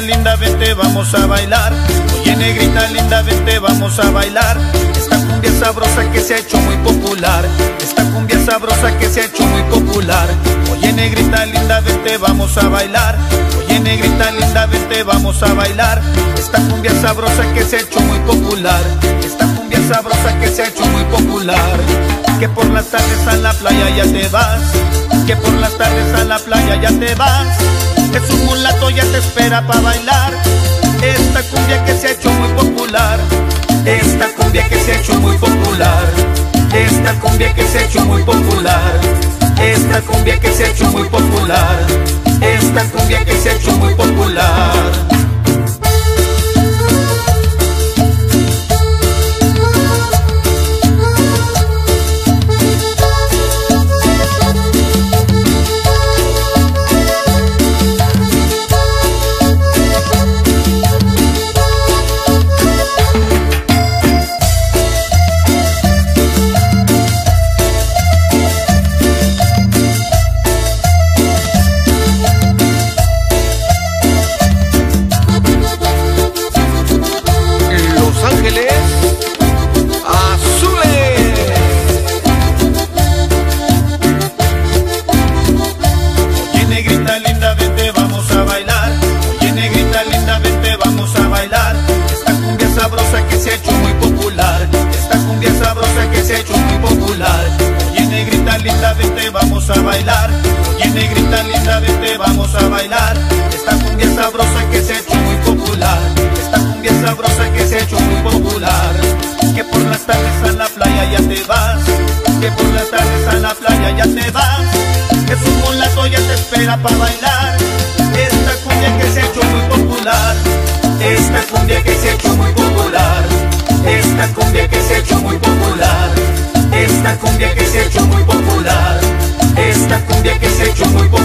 linda, vente, vamos a bailar. Oye, negrita linda, vente, vamos a bailar. Esta cumbia sabrosa que se ha hecho muy popular. Esta cumbia sabrosa que se ha hecho muy popular. Oye, negrita linda, vente, vamos a bailar. Oye, negrita linda, vente, vamos a bailar. Esta cumbia sabrosa que se ha hecho muy popular. Esta cumbia sabrosa que se ha hecho muy popular. Que por las tardes a la playa ya te vas. Que por las tardes a la playa ya te vas. Es un mulato ya para bailar. Esta cumbia que se ha hecho muy popular. Esta cumbia que se ha hecho muy popular. Esta cumbia que se ha hecho muy popular. Esta cumbia que se ha hecho muy popular. Esta cumbia que se ha hecho muy popular. Vamos a bailar. Oye, negrita linda, vente, vamos a bailar. Esta cumbia sabrosa que se ha hecho muy popular. Esta cumbia sabrosa que se ha hecho muy popular. Que por las tardes a la playa ya te vas. Que por las tardes a la playa ya te vas. Que su mulato ya te espera para bailar. Hecho muy.